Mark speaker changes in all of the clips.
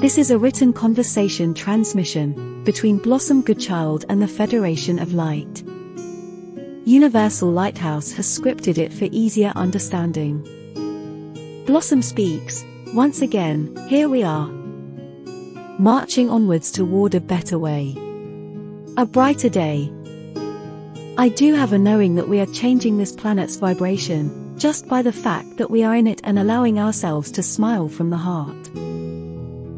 Speaker 1: This is a written conversation transmission between Blossom Goodchild and the Federation of Light. Universal Lighthouse has scripted it for easier understanding. Blossom speaks, once again, here we are. Marching onwards toward a better way. A brighter day. I do have a knowing that we are changing this planet's vibration, just by the fact that we are in it and allowing ourselves to smile from the heart.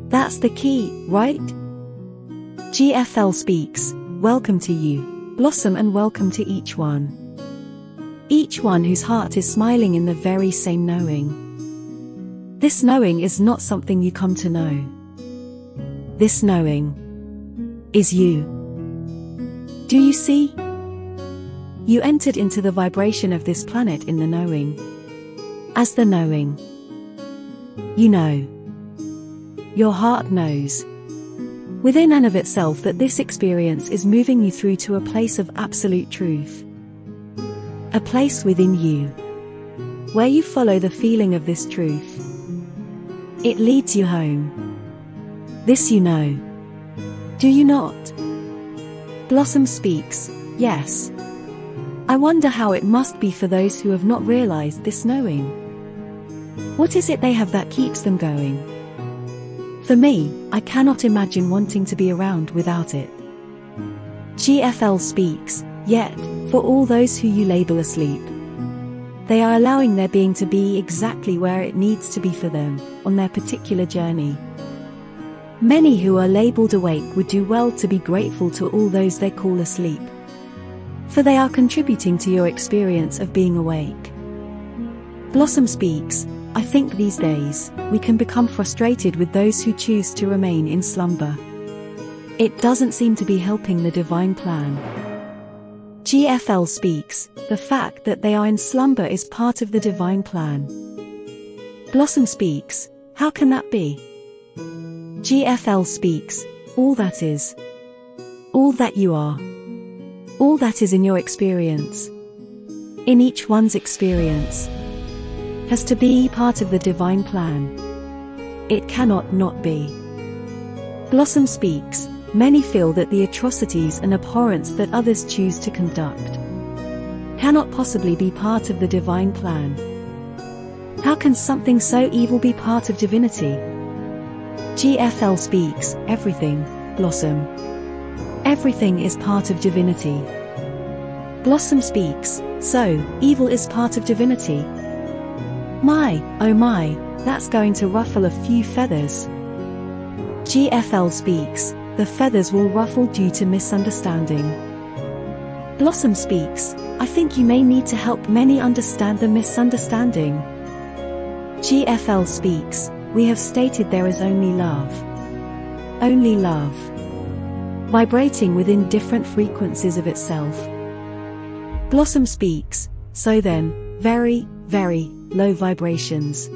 Speaker 1: That's the key, right? GFL speaks, welcome to you, Blossom and welcome to each one. Each one whose heart is smiling in the very same knowing. This knowing is not something you come to know. This knowing is you. Do you see? You entered into the vibration of this planet in the knowing. As the knowing. You know. Your heart knows. Within and of itself that this experience is moving you through to a place of absolute truth. A place within you. Where you follow the feeling of this truth. It leads you home. This you know. Do you not? Blossom speaks, yes. I wonder how it must be for those who have not realized this knowing. What is it they have that keeps them going? For me, I cannot imagine wanting to be around without it. GFL speaks, yet, for all those who you label asleep. They are allowing their being to be exactly where it needs to be for them, on their particular journey. Many who are labeled awake would do well to be grateful to all those they call asleep. For they are contributing to your experience of being awake. Blossom speaks, I think these days, we can become frustrated with those who choose to remain in slumber. It doesn't seem to be helping the divine plan. GFL speaks, the fact that they are in slumber is part of the divine plan. Blossom speaks, how can that be? GFL speaks, all that is. All that you are. All that is in your experience. In each one's experience has to be part of the divine plan. It cannot not be. Blossom speaks, many feel that the atrocities and abhorrence that others choose to conduct cannot possibly be part of the divine plan. How can something so evil be part of divinity? GFL speaks, everything, Blossom. Everything is part of divinity. Blossom speaks, so, evil is part of divinity. My, oh my, that's going to ruffle a few feathers. GFL speaks, the feathers will ruffle due to misunderstanding. Blossom speaks, I think you may need to help many understand the misunderstanding. GFL speaks, we have stated there is only love. Only love. Vibrating within different frequencies of itself. Blossom speaks, so then, very, very, low vibrations.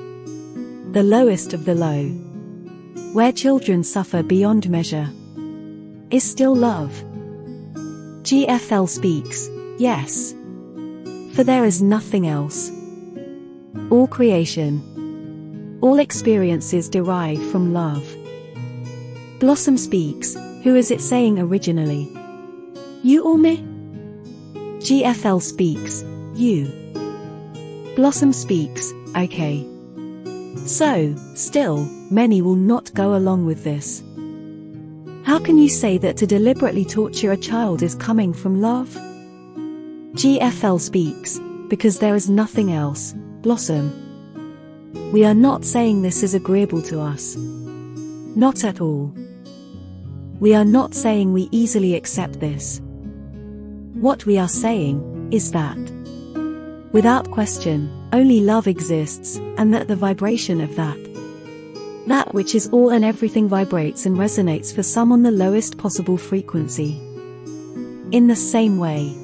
Speaker 1: The lowest of the low. Where children suffer beyond measure. Is still love. GFL speaks, yes. For there is nothing else. All creation. All experiences derive from love. Blossom speaks, who is it saying originally? You or me? GFL speaks, you. Blossom speaks, okay. So, still, many will not go along with this. How can you say that to deliberately torture a child is coming from love? GFL speaks, because there is nothing else, Blossom. We are not saying this is agreeable to us. Not at all. We are not saying we easily accept this. What we are saying is that Without question, only love exists, and that the vibration of that. That which is all and everything vibrates and resonates for some on the lowest possible frequency. In the same way,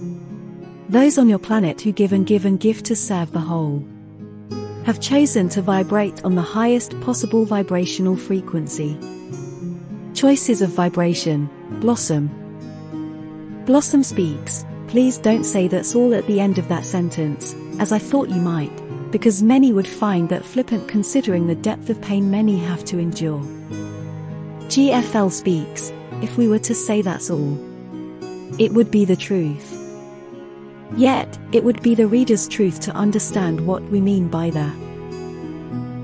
Speaker 1: those on your planet who give and give and give to serve the whole have chosen to vibrate on the highest possible vibrational frequency. Choices of vibration, Blossom. Blossom speaks, Please don't say that's all at the end of that sentence, as I thought you might, because many would find that flippant considering the depth of pain many have to endure. GFL speaks, if we were to say that's all, it would be the truth. Yet, it would be the reader's truth to understand what we mean by that.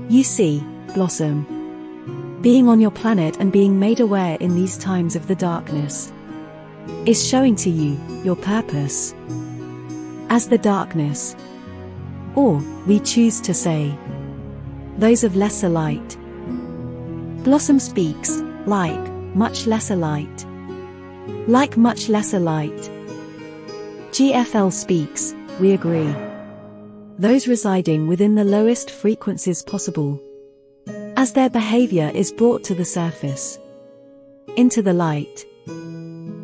Speaker 1: You see, Blossom. Being on your planet and being made aware in these times of the darkness is showing to you your purpose. As the darkness, or, we choose to say, those of lesser light. Blossom speaks, like, much lesser light. Like much lesser light. GFL speaks, we agree. Those residing within the lowest frequencies possible. As their behavior is brought to the surface, into the light,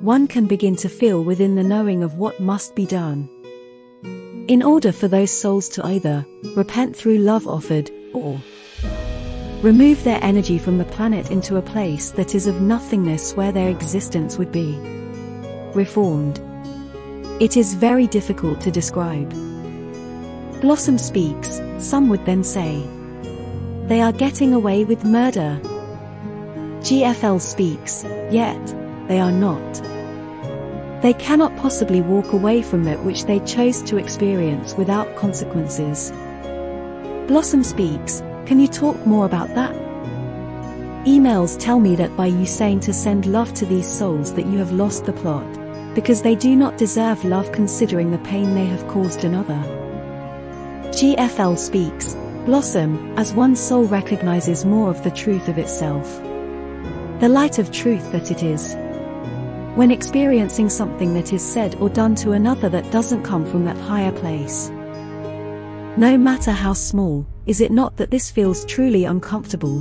Speaker 1: one can begin to feel within the knowing of what must be done. In order for those souls to either repent through love offered, or remove their energy from the planet into a place that is of nothingness where their existence would be reformed. It is very difficult to describe. Blossom speaks, some would then say. They are getting away with murder. GFL speaks, yet, they are not. They cannot possibly walk away from that which they chose to experience without consequences. Blossom speaks, can you talk more about that? Emails tell me that by you saying to send love to these souls that you have lost the plot because they do not deserve love considering the pain they have caused another. GFL speaks, Blossom, as one soul recognizes more of the truth of itself. The light of truth that it is. When experiencing something that is said or done to another that doesn't come from that higher place. No matter how small, is it not that this feels truly uncomfortable?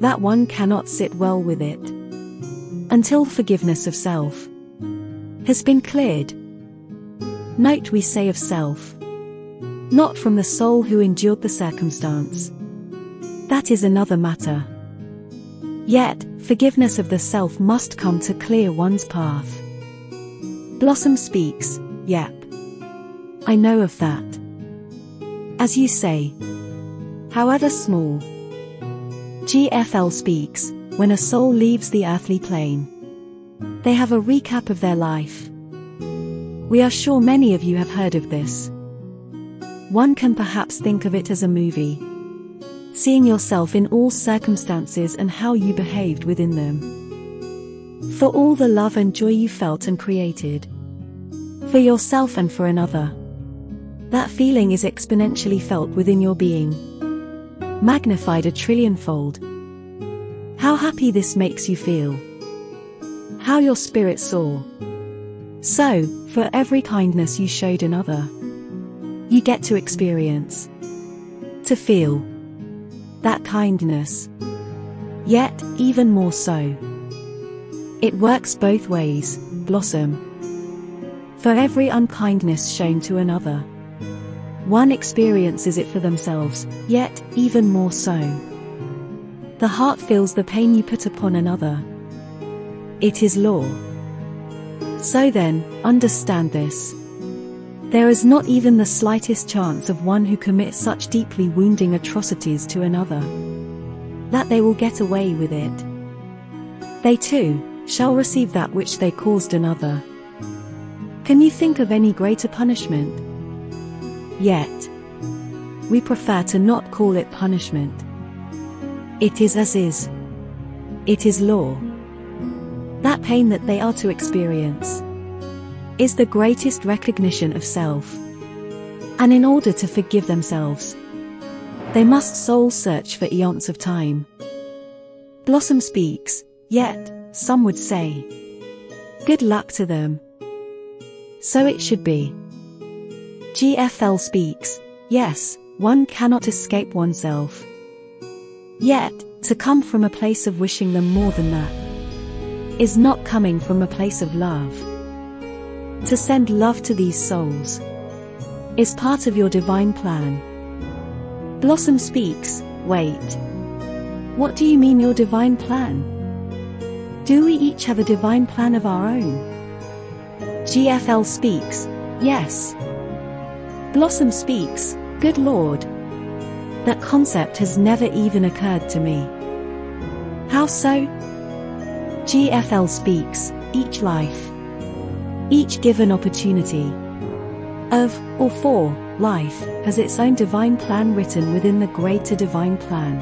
Speaker 1: That one cannot sit well with it. Until forgiveness of self has been cleared. Note we say of self. Not from the soul who endured the circumstance. That is another matter. Yet, forgiveness of the self must come to clear one's path. Blossom speaks, yep. I know of that. As you say. However small. GFL speaks, when a soul leaves the earthly plane. They have a recap of their life. We are sure many of you have heard of this. One can perhaps think of it as a movie. Seeing yourself in all circumstances and how you behaved within them. For all the love and joy you felt and created. For yourself and for another. That feeling is exponentially felt within your being. Magnified a trillionfold. How happy this makes you feel how your spirit soar. So, for every kindness you showed another, you get to experience, to feel that kindness. Yet, even more so. It works both ways, blossom. For every unkindness shown to another, one experiences it for themselves, yet, even more so. The heart feels the pain you put upon another, it is law. So then, understand this. There is not even the slightest chance of one who commits such deeply wounding atrocities to another that they will get away with it. They too shall receive that which they caused another. Can you think of any greater punishment? Yet, we prefer to not call it punishment. It is as is. It is law. That pain that they are to experience is the greatest recognition of self. And in order to forgive themselves, they must soul search for eons of time. Blossom speaks, yet, some would say, good luck to them. So it should be. GFL speaks, yes, one cannot escape oneself. Yet, to come from a place of wishing them more than that is not coming from a place of love. To send love to these souls is part of your divine plan. Blossom speaks, wait. What do you mean your divine plan? Do we each have a divine plan of our own? GFL speaks, yes. Blossom speaks, good lord. That concept has never even occurred to me. How so? GFL speaks, each life, each given opportunity of or for life has its own divine plan written within the greater divine plan.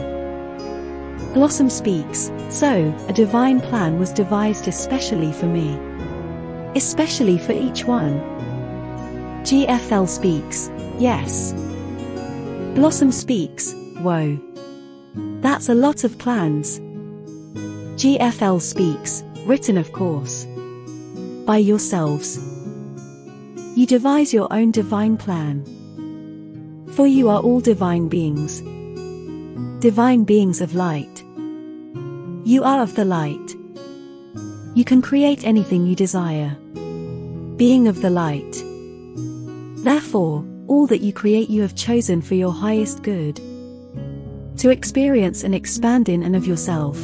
Speaker 1: Blossom speaks, so, a divine plan was devised especially for me. Especially for each one. GFL speaks, yes. Blossom speaks, whoa. That's a lot of plans. GFL speaks, written of course. By yourselves. You devise your own divine plan. For you are all divine beings. Divine beings of light. You are of the light. You can create anything you desire. Being of the light. Therefore, all that you create you have chosen for your highest good. To experience and expand in and of yourself.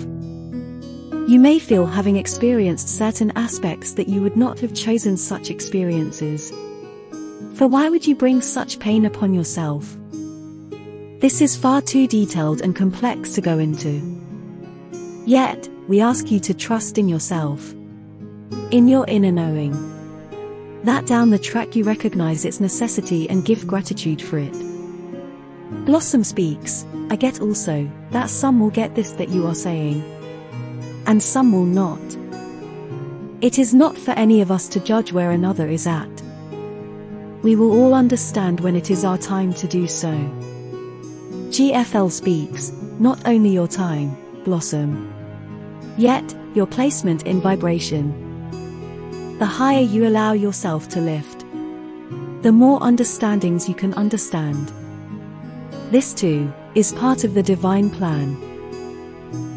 Speaker 1: You may feel having experienced certain aspects that you would not have chosen such experiences. For why would you bring such pain upon yourself? This is far too detailed and complex to go into. Yet, we ask you to trust in yourself. In your inner knowing. That down the track you recognize its necessity and give gratitude for it. Blossom speaks, I get also, that some will get this that you are saying. And some will not. It is not for any of us to judge where another is at. We will all understand when it is our time to do so. GFL speaks, not only your time, Blossom. Yet, your placement in vibration. The higher you allow yourself to lift, the more understandings you can understand. This too, is part of the divine plan.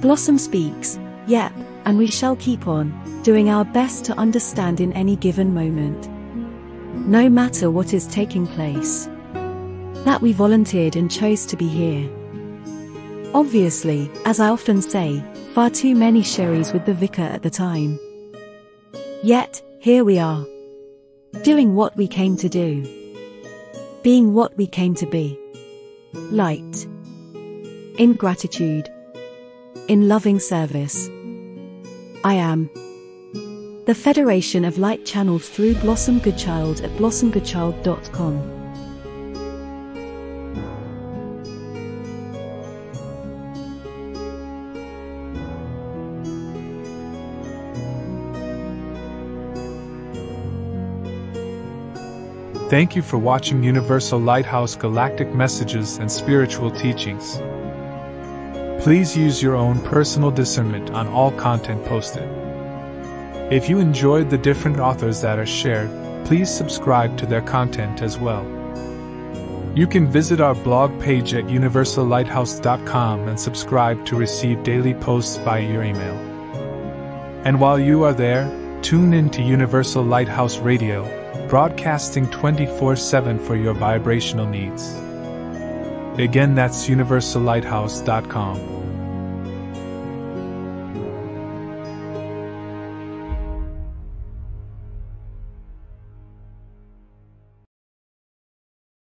Speaker 1: Blossom speaks, yep, and we shall keep on, doing our best to understand in any given moment. No matter what is taking place. That we volunteered and chose to be here. Obviously, as I often say, far too many sherries with the vicar at the time. Yet, here we are. Doing what we came to do. Being what we came to be. Light. In gratitude. In loving service. I am. The Federation of Light channeled through Blossom Goodchild at blossomgoodchild.com.
Speaker 2: Thank you for watching Universal Lighthouse Galactic Messages and Spiritual Teachings. Please use your own personal discernment on all content posted. If you enjoyed the different authors that are shared, please subscribe to their content as well. You can visit our blog page at universallighthouse.com and subscribe to receive daily posts via your email. And while you are there, tune in to Universal Lighthouse Radio, broadcasting 24 7 for your vibrational needs. Again, that's universallighthouse.com.